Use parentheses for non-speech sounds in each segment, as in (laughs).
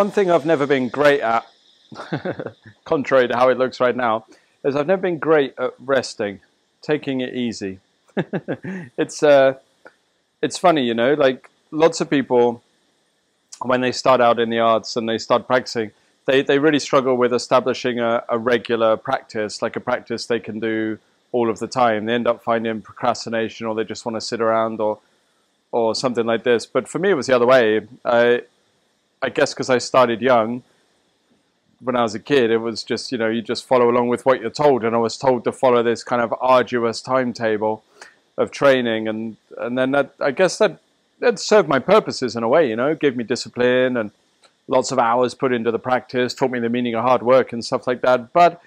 One thing I've never been great at, (laughs) contrary to how it looks right now, is I've never been great at resting, taking it easy. (laughs) it's uh, it's funny, you know, like lots of people when they start out in the arts and they start practicing, they, they really struggle with establishing a, a regular practice, like a practice they can do all of the time. They end up finding procrastination or they just want to sit around or or something like this. But for me, it was the other way. I, I guess because I started young, when I was a kid, it was just, you know, you just follow along with what you're told. And I was told to follow this kind of arduous timetable of training. And, and then that, I guess that, that served my purposes in a way, you know, gave me discipline and lots of hours put into the practice, taught me the meaning of hard work and stuff like that. But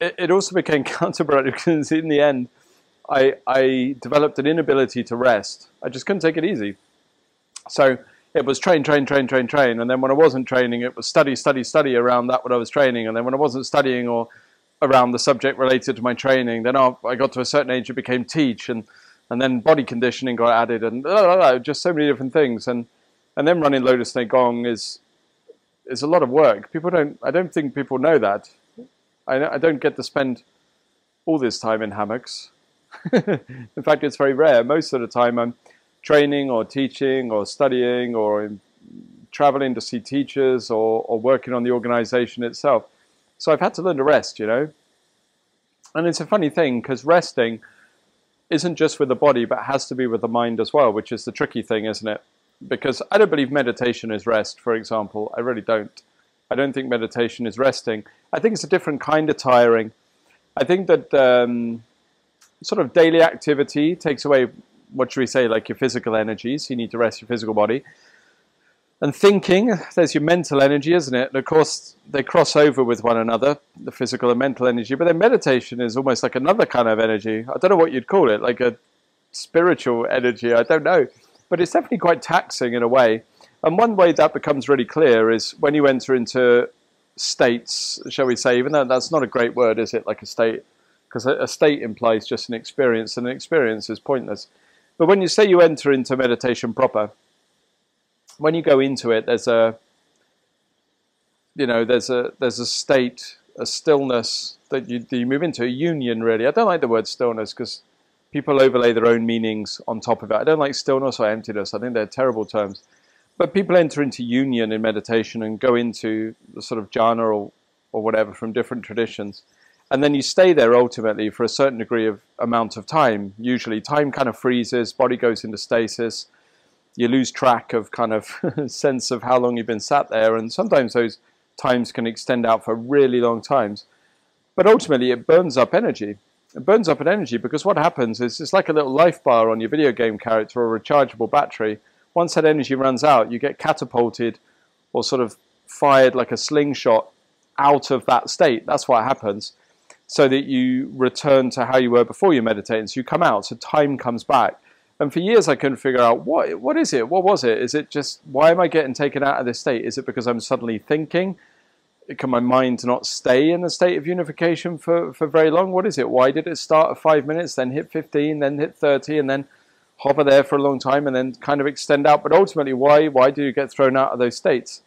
it, it also became (laughs) counterproductive because in the end, I, I developed an inability to rest. I just couldn't take it easy. So it was train, train, train, train, train. And then when I wasn't training, it was study, study, study around that what I was training. And then when I wasn't studying or around the subject related to my training, then I got to a certain age, it became teach. And, and then body conditioning got added and blah, blah, blah, just so many different things. And, and then running Lotus Neigong is, is a lot of work. People don't, I don't think people know that. I, I don't get to spend all this time in hammocks. (laughs) in fact, it's very rare. Most of the time, I'm training or teaching or studying or traveling to see teachers or, or working on the organization itself. So I've had to learn to rest, you know. And it's a funny thing because resting isn't just with the body, but has to be with the mind as well, which is the tricky thing, isn't it? Because I don't believe meditation is rest, for example. I really don't. I don't think meditation is resting. I think it's a different kind of tiring. I think that um, sort of daily activity takes away, what should we say, like your physical energies. You need to rest your physical body. And thinking, there's your mental energy, isn't it? And of course, they cross over with one another, the physical and mental energy. But then meditation is almost like another kind of energy. I don't know what you'd call it, like a spiritual energy. I don't know. But it's definitely quite taxing in a way. And one way that becomes really clear is when you enter into states, shall we say, even though that's not a great word, is it? Like a state because a, state implies just an experience, and an experience is pointless. But when you say you enter into meditation proper, when you go into it, there's a, you know, there's a there's a state, a stillness that you, that you move into, a union really. I don't like the word stillness because people overlay their own meanings on top of it. I don't like stillness or emptiness. I think they're terrible terms. But people enter into union in meditation and go into the sort of jhana or, or whatever from different traditions and then you stay there ultimately for a certain degree of amount of time. Usually time kind of freezes, body goes into stasis, you lose track of kind of (laughs) sense of how long you've been sat there, and sometimes those times can extend out for really long times. But ultimately it burns up energy. It burns up an energy because what happens is it's like a little life bar on your video game character or a rechargeable battery. Once that energy runs out, you get catapulted or sort of fired like a slingshot out of that state. That's what happens so that you return to how you were before you meditate. And so you come out, so time comes back. And for years I couldn't figure out what what is it? What was it? Is it just why am I getting taken out of this state? Is it because I'm suddenly thinking? Can my mind not stay in a state of unification for, for very long? What is it? Why did it start at five minutes, then hit 15, then hit 30, and then hover there for a long time and then kind of extend out? But ultimately, why why do you get thrown out of those states?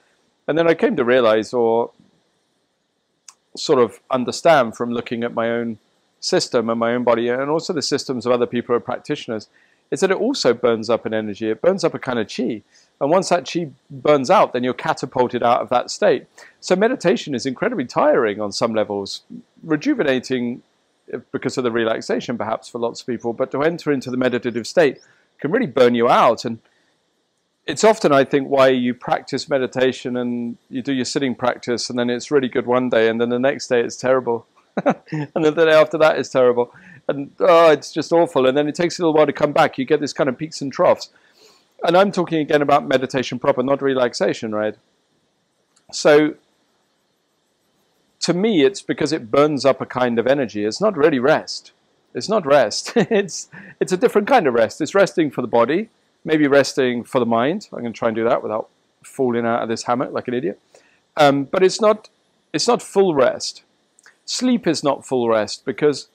And then I came to realize, or sort of understand from looking at my own system and my own body and also the systems of other people or practitioners is that it also burns up an energy. It burns up a kind of chi. And once that chi burns out, then you're catapulted out of that state. So meditation is incredibly tiring on some levels, rejuvenating eh, because of the relaxation perhaps for lots of people, but to enter into the meditative state can really burn you out. And it's often, I think, why you practice meditation and you do your sitting practice, and then it's really good one day, and then the next day it's terrible, (laughs) and then the day after that is terrible, and oh, it's just awful. And then it takes a little while to come back. You get this kind of peaks and troughs. And I'm talking again about meditation proper, not relaxation, right? So, to me, it's because it burns up a kind of energy. It's not really rest. It's not rest. (laughs) it's it's a different kind of rest. It's resting for the body maybe resting for the mind. I'm going to try and do that without falling out of this hammock like an idiot. Um, but it's not, it's not full rest. Sleep is not full rest because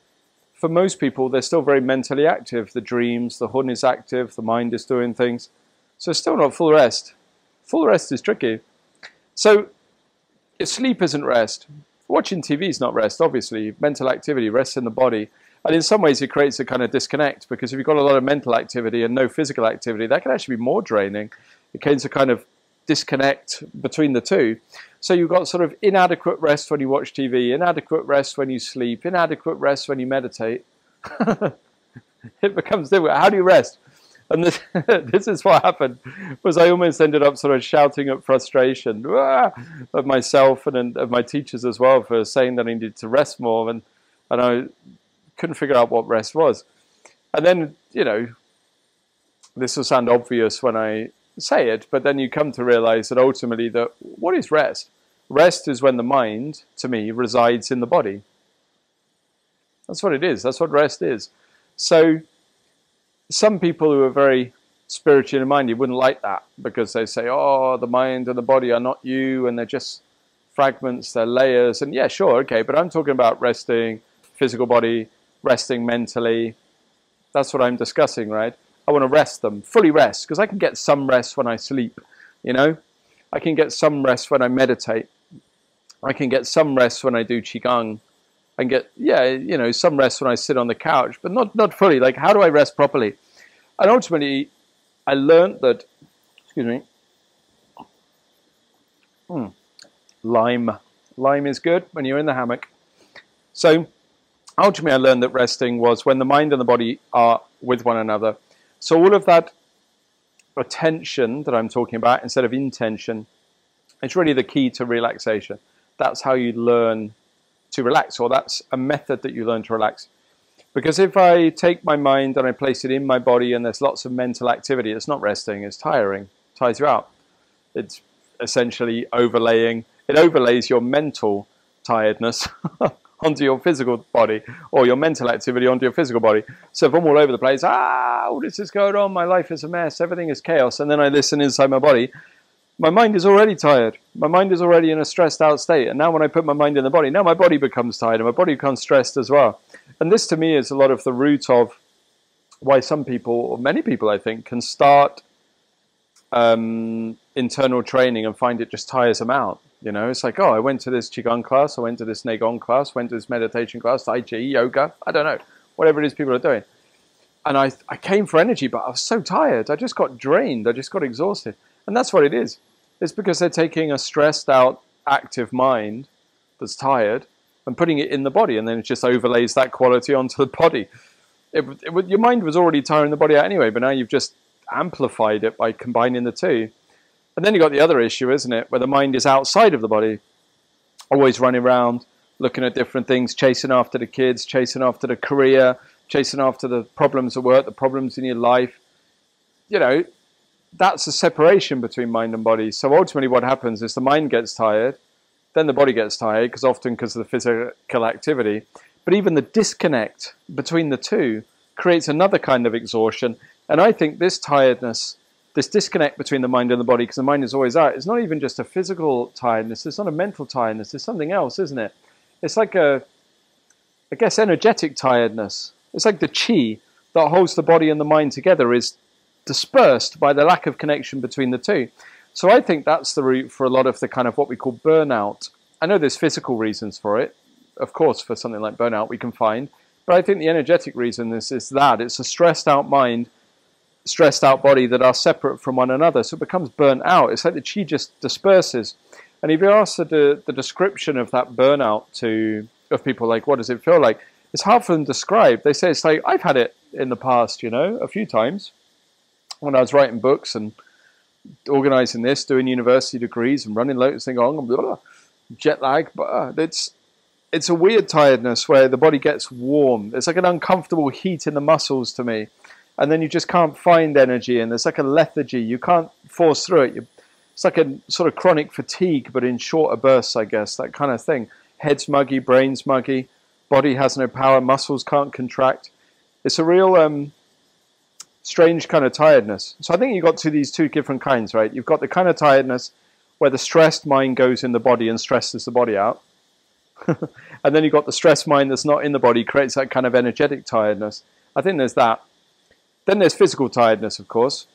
for most people, they're still very mentally active. The dreams, the hun is active, the mind is doing things. So still not full rest. Full rest is tricky. So if sleep isn't rest. Watching TV is not rest, obviously. Mental activity rests in the body. And in some ways, it creates a kind of disconnect because if you've got a lot of mental activity and no physical activity, that can actually be more draining. It creates a kind of disconnect between the two. So you've got sort of inadequate rest when you watch TV, inadequate rest when you sleep, inadequate rest when you meditate. (laughs) it becomes difficult. How do you rest? And this, (laughs) this is what happened, was I almost ended up sort of shouting at frustration ah, of myself and of my teachers as well for saying that I needed to rest more, and and I couldn't figure out what rest was. And then, you know, this will sound obvious when I say it, but then you come to realize that ultimately that what is rest? Rest is when the mind, to me, resides in the body. That's what it is. That's what rest is. So some people who are very spiritually minded wouldn't like that because they say, oh, the mind and the body are not you and they're just fragments, they're layers. And yeah, sure, okay, but I'm talking about resting physical body, resting mentally. That's what I'm discussing, right? I want to rest them, fully rest, because I can get some rest when I sleep, you know? I can get some rest when I meditate. I can get some rest when I do Qigong and get yeah you know some rest when I sit on the couch, but not not fully. Like how do I rest properly? And ultimately, I learned that. Excuse me. Hmm, lime, lime is good when you're in the hammock. So ultimately, I learned that resting was when the mind and the body are with one another. So all of that attention that I'm talking about instead of intention, it's really the key to relaxation. That's how you learn to relax, or that's a method that you learn to relax. Because if I take my mind and I place it in my body and there's lots of mental activity, it's not resting, it's tiring, it tires you out. It's essentially overlaying, it overlays your mental tiredness (laughs) onto your physical body or your mental activity onto your physical body. So I'm all over the place, ah, all this is going on, my life is a mess, everything is chaos, and then I listen inside my body, my mind is already tired. My mind is already in a stressed out state. And now when I put my mind in the body, now my body becomes tired and my body becomes stressed as well. And this to me is a lot of the root of why some people, or many people I think, can start um, internal training and find it just tires them out. You know, it's like, oh, I went to this Qigong class, I went to this Neigong class, went to this meditation class, Tai Chi, yoga, I don't know, whatever it is people are doing. And I, I came for energy, but I was so tired. I just got drained. I just got exhausted. And that's what it is. It's because they're taking a stressed out, active mind that's tired and putting it in the body, and then it just overlays that quality onto the body. It, it, your mind was already tiring the body out anyway, but now you've just amplified it by combining the two. And then you've got the other issue, isn't it, where the mind is outside of the body, always running around, looking at different things, chasing after the kids, chasing after the career, chasing after the problems at work, the problems in your life. You know, that's a separation between mind and body. So ultimately, what happens is the mind gets tired, then the body gets tired, because often because of the physical activity. But even the disconnect between the two creates another kind of exhaustion. And I think this tiredness, this disconnect between the mind and the body, because the mind is always out, it's not even just a physical tiredness, it's not a mental tiredness, it's something else, isn't it? It's like a, I guess, energetic tiredness. It's like the chi that holds the body and the mind together is dispersed by the lack of connection between the two. So I think that's the root for a lot of the kind of what we call burnout. I know there's physical reasons for it. Of course, for something like burnout, we can find. But I think the energetic reason is, is that it's a stressed out mind, stressed out body that are separate from one another. So it becomes burnt out. It's like the chi just disperses. And if you ask the, the description of that burnout to of people, like what does it feel like? It's hard for them to describe. They say it's like I've had it in the past, you know, a few times when I was writing books and organizing this, doing university degrees and running Lotus Neigong and blah, blah, jet lag, but uh, it's it's a weird tiredness where the body gets warm. It's like an uncomfortable heat in the muscles to me, and then you just can't find energy, and there's like a lethargy. You can't force through it. You, it's like a sort of chronic fatigue, but in shorter bursts, I guess that kind of thing. Head's muggy, brain's muggy, body has no power, muscles can't contract. It's a real um, strange kind of tiredness. So I think you've got to these two different kinds, right? You've got the kind of tiredness where the stressed mind goes in the body and stresses the body out. (laughs) and then you've got the stressed mind that's not in the body, creates that kind of energetic tiredness. I think there's that. Then there's physical tiredness, of course,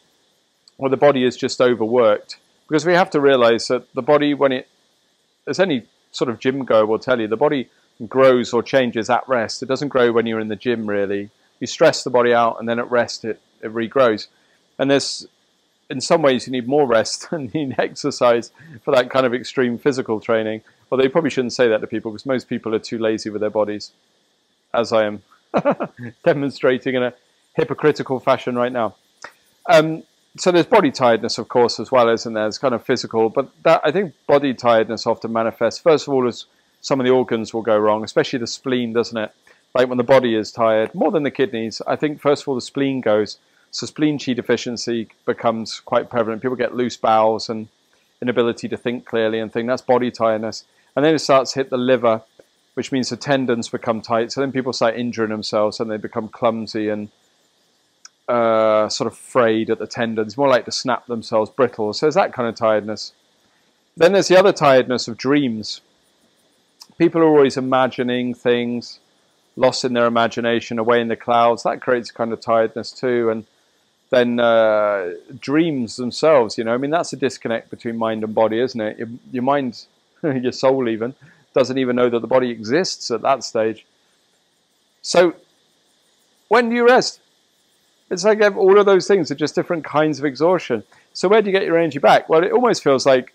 where the body is just overworked. because we have to realize that the body, when it, as any sort of gym goer will tell you, the body grows or changes at rest. It doesn't grow when you're in the gym, really. You stress the body out, and then at rest, it, it regrows. And there's, in some ways, you need more rest (laughs) than you need exercise for that kind of extreme physical training. Although you probably shouldn't say that to people because most people are too lazy with their bodies, as I am (laughs) demonstrating in a hypocritical fashion right now. Um, so there's body tiredness, of course, as well, isn't there? It's kind of physical, but that I think body tiredness often manifests first of all as some of the organs will go wrong, especially the spleen, doesn't it? Like when the body is tired, more than the kidneys. I think first of all the spleen goes, so spleen chi deficiency becomes quite prevalent. People get loose bowels and inability to think clearly and think that's body tiredness, and then it starts to hit the liver, which means the tendons become tight. So then people start injuring themselves and they become clumsy and uh, sort of frayed at the tendons, more like to snap themselves brittle. So there's that kind of tiredness. Then there's the other tiredness of dreams. People are always imagining things, lost in their imagination, away in the clouds. That creates kind of tiredness too. And then uh, dreams themselves, you know, I mean, that's a disconnect between mind and body, isn't it? Your, your mind, (laughs) your soul even, doesn't even know that the body exists at that stage. So, when do you rest? It's like all of those things are just different kinds of exhaustion. So where do you get your energy back? Well, it almost feels like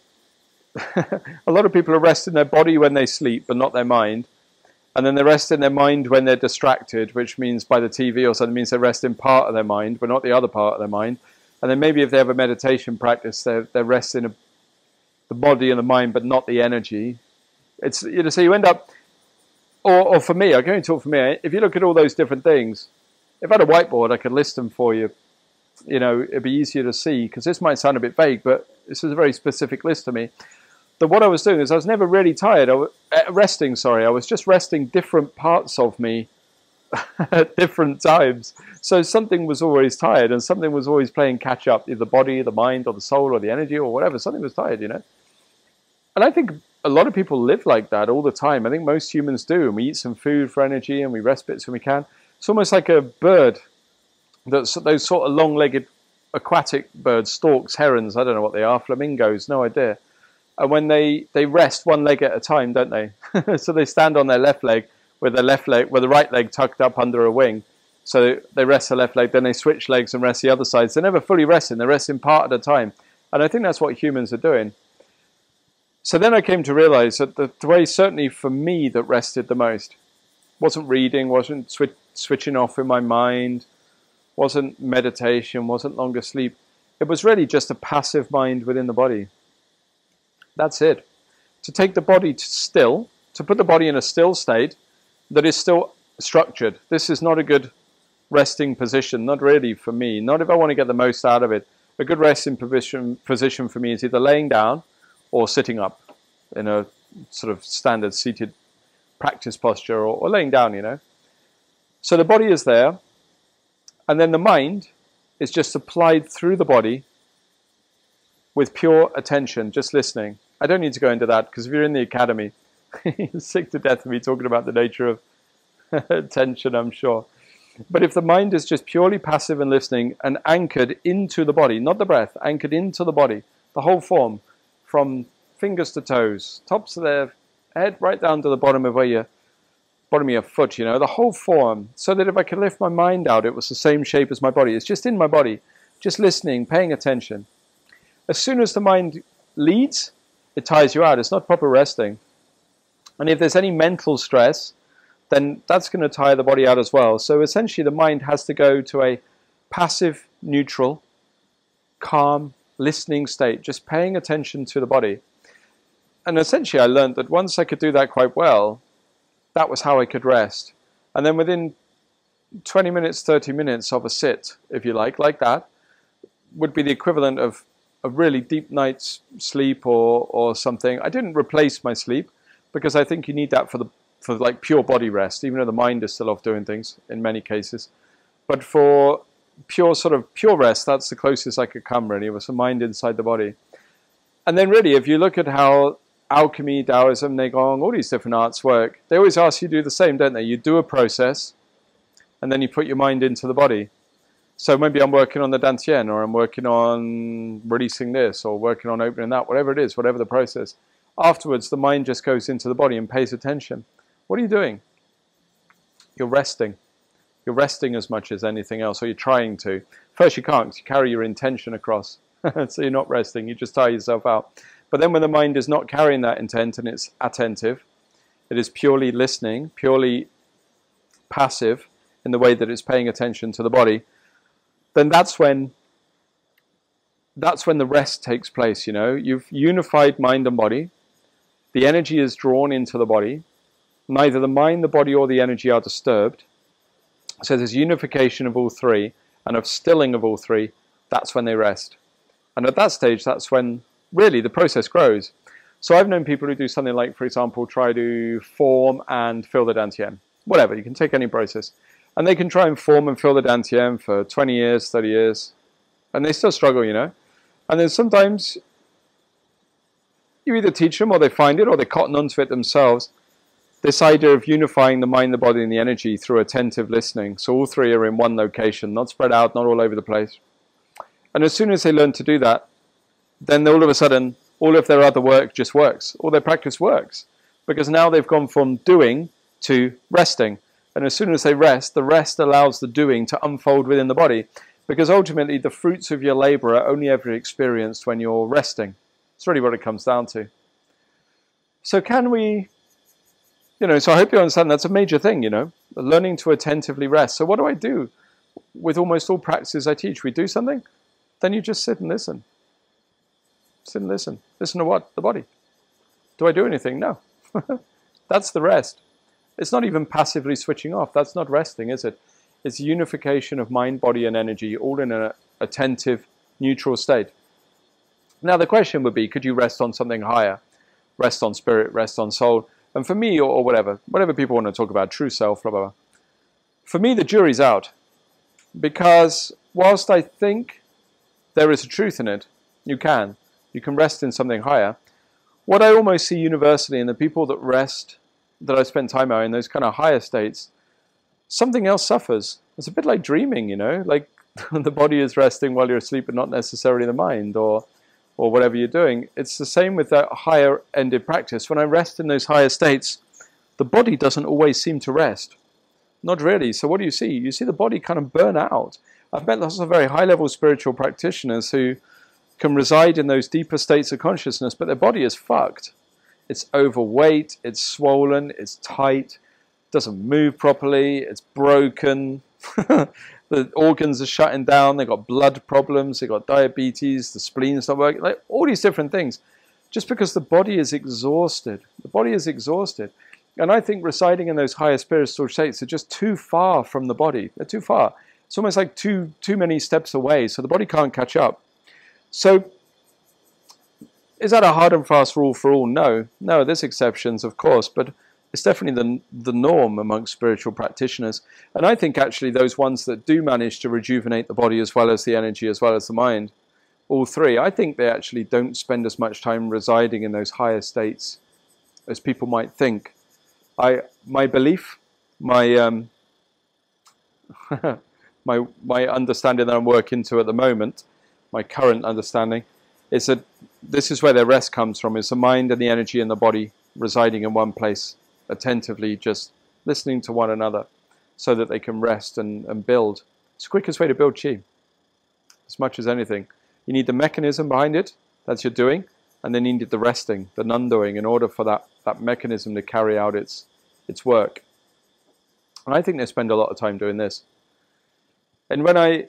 (laughs) a lot of people are resting their body when they sleep, but not their mind. And then they rest in their mind when they're distracted, which means by the TV or something means they rest in part of their mind, but not the other part of their mind. And then maybe if they have a meditation practice, they're, they're resting a, the body and the mind, but not the energy. It's you know, so you end up, or, or for me, I can only talk for me. If you look at all those different things, if I had a whiteboard, I could list them for you. You know, it'd be easier to see because this might sound a bit vague, but this is a very specific list to me. But what I was doing is I was never really tired. I was uh, resting. Sorry, I was just resting different parts of me at (laughs) different times. So something was always tired, and something was always playing catch up. Either the body, the mind, or the soul, or the energy, or whatever. Something was tired, you know. And I think a lot of people live like that all the time. I think most humans do. And we eat some food for energy, and we rest bits when we can. It's almost like a bird. That's those sort of long-legged aquatic birds, storks, herons. I don't know what they are. Flamingos, no idea. And when they they rest one leg at a time, don't they? (laughs) so they stand on their left leg with the left leg, with the right leg tucked up under a wing. So they rest the left leg, then they switch legs and rest the other side. So they're never fully resting. They're resting part at a time. And I think that's what humans are doing. So then I came to realize that the way, certainly for me, that rested the most wasn't reading, wasn't sw switching off in my mind, wasn't meditation, wasn't longer sleep. It was really just a passive mind within the body. That's it. To take the body to still, to put the body in a still state that is still structured. This is not a good resting position, not really for me, not if I want to get the most out of it. A good resting position, position for me is either laying down or sitting up in a sort of standard seated practice posture or, or laying down, you know. So the body is there, and then the mind is just supplied through the body with pure attention, just listening. I don't need to go into that because if you're in the academy, (laughs) you're sick to death of me talking about the nature of (laughs) attention, I'm sure. But if the mind is just purely passive and listening and anchored into the body, not the breath, anchored into the body, the whole form, from fingers to toes, tops of their head right down to the bottom of where your bottom of your foot, you know, the whole form, so that if I could lift my mind out, it was the same shape as my body. It's just in my body, just listening, paying attention. As soon as the mind leads, it tires you out. It's not proper resting. And if there's any mental stress, then that's going to tire the body out as well. So essentially, the mind has to go to a passive, neutral, calm, listening state, just paying attention to the body and essentially I learned that once I could do that quite well, that was how I could rest. And then within 20 minutes, 30 minutes of a sit, if you like, like that, would be the equivalent of a really deep night's sleep or, or something. I didn't replace my sleep because I think you need that for the for like pure body rest, even though the mind is still off doing things in many cases. But for pure sort of pure rest, that's the closest I could come really, It was the mind inside the body. And then really, if you look at how alchemy, Taoism, Neigong, all these different arts work, they always ask you to do the same, don't they? You do a process, and then you put your mind into the body. So maybe I'm working on the dantian, or I'm working on releasing this, or working on opening that, whatever it is, whatever the process. Afterwards, the mind just goes into the body and pays attention. What are you doing? You're resting. You're resting as much as anything else, or you're trying to. First, you can't, you carry your intention across. (laughs) so you're not resting, you just tire yourself out. But then when the mind is not carrying that intent and it's attentive, it is purely listening, purely passive in the way that it's paying attention to the body, then that's when that's when the rest takes place, you know. You've unified mind and body. The energy is drawn into the body. Neither the mind, the body, or the energy are disturbed. So there's unification of all three and of stilling of all three. That's when they rest. And at that stage, that's when really the process grows. So I've known people who do something like, for example, try to form and fill the dantian. Whatever, you can take any process. And they can try and form and fill the dantian for 20 years, 30 years. And they still struggle, you know. And then sometimes you either teach them or they find it or they cotton onto it themselves. This idea of unifying the mind, the body, and the energy through attentive listening. So all three are in one location, not spread out, not all over the place. And as soon as they learn to do that, then all of a sudden, all of their other work just works. All their practice works. Because now they've gone from doing to resting. And as soon as they rest, the rest allows the doing to unfold within the body. Because ultimately, the fruits of your labor are only ever experienced when you're resting. It's really what it comes down to. So, can we, you know, so I hope you understand that's a major thing, you know, learning to attentively rest. So, what do I do with almost all practices I teach? We do something, then you just sit and listen. Sit listen. Listen to what? The body. Do I do anything? No. (laughs) That's the rest. It's not even passively switching off. That's not resting, is it? It's unification of mind, body, and energy, all in an attentive, neutral state. Now, the question would be could you rest on something higher? Rest on spirit, rest on soul. And for me, or, or whatever, whatever people want to talk about, true self, blah, blah, blah. For me, the jury's out. Because whilst I think there is a truth in it, you can. You can rest in something higher. What I almost see universally in the people that rest, that I spend time out in those kind of higher states, something else suffers. It's a bit like dreaming, you know, like (laughs) the body is resting while you're asleep, but not necessarily the mind, or or whatever you're doing. It's the same with that higher ended practice. When I rest in those higher states, the body doesn't always seem to rest. Not really. So what do you see? You see the body kind of burn out. I've met lots of very high level spiritual practitioners who can reside in those deeper states of consciousness, but their body is fucked. It's overweight, it's swollen, it's tight, doesn't move properly, it's broken, (laughs) the organs are shutting down, they've got blood problems, they've got diabetes, the spleen's not working, like all these different things. Just because the body is exhausted. The body is exhausted. And I think residing in those higher spiritual states are just too far from the body. They're too far. It's almost like too too many steps away, so the body can't catch up. So, is that a hard and fast rule for all? No, no. There's exceptions, of course, but it's definitely the the norm amongst spiritual practitioners. And I think actually those ones that do manage to rejuvenate the body as well as the energy as well as the mind, all three, I think they actually don't spend as much time residing in those higher states as people might think. I my belief, my um, (laughs) my my understanding that I'm working to at the moment my current understanding, is that this is where their rest comes from, is the mind and the energy and the body residing in one place, attentively just listening to one another so that they can rest and, and build. It's the quickest way to build chi, as much as anything. You need the mechanism behind it, that's your doing, and then you need the resting, the non-doing, in order for that, that mechanism to carry out its, its work. And I think they spend a lot of time doing this. And when I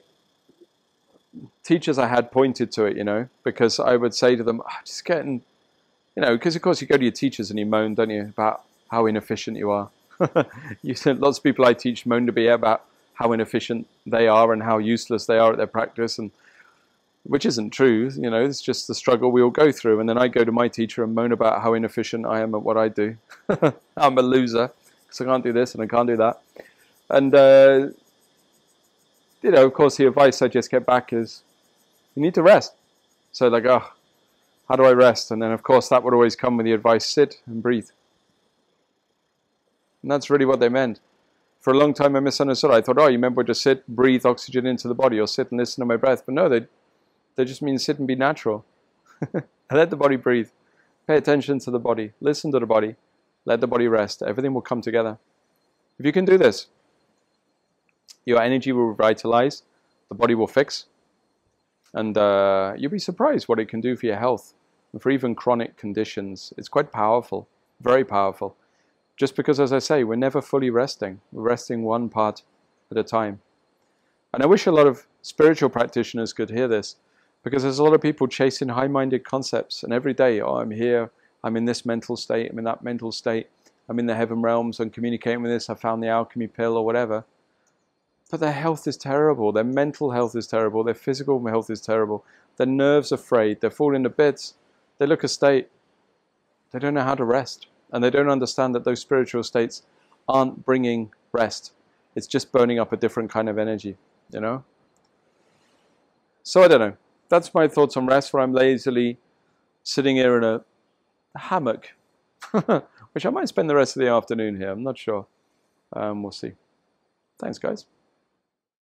teachers I had pointed to it, you know, because I would say to them, oh, just getting, you know, because of course you go to your teachers and you moan, don't you, about how inefficient you are. (laughs) you said lots of people I teach moan to be about how inefficient they are and how useless they are at their practice, and which isn't true. You know, it's just the struggle we all go through. And then I go to my teacher and moan about how inefficient I am at what I do. (laughs) I'm a loser because I can't do this and I can't do that. And uh, you know, of course, the advice I just get back is, you need to rest. So like, oh, how do I rest? And then, of course, that would always come with the advice, sit and breathe. And that's really what they meant. For a long time, I misunderstood. I thought, oh, you remember just sit, breathe oxygen into the body, or sit and listen to my breath. But no, they, they just mean sit and be natural. (laughs) let the body breathe. Pay attention to the body. Listen to the body. Let the body rest. Everything will come together. If you can do this, your energy will revitalize, the body will fix, and uh, you'll be surprised what it can do for your health and for even chronic conditions. It's quite powerful, very powerful. Just because, as I say, we're never fully resting. We're resting one part at a time. And I wish a lot of spiritual practitioners could hear this because there's a lot of people chasing high minded concepts, and every day, oh, I'm here, I'm in this mental state, I'm in that mental state, I'm in the heaven realms, I'm communicating with this, I found the alchemy pill or whatever. But their health is terrible, their mental health is terrible, their physical health is terrible, their nerves are frayed, they're falling to bits, they look a state, they don't know how to rest, and they don't understand that those spiritual states aren't bringing rest. It's just burning up a different kind of energy, you know? So I don't know that's my thoughts on rest, where I'm lazily sitting here in a hammock, (laughs) which I might spend the rest of the afternoon here. I'm not sure. Um, we'll see. Thanks, guys.